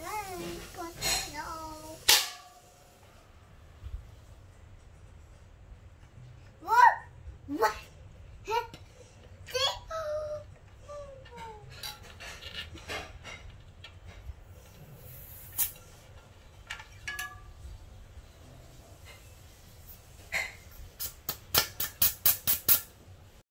Bye.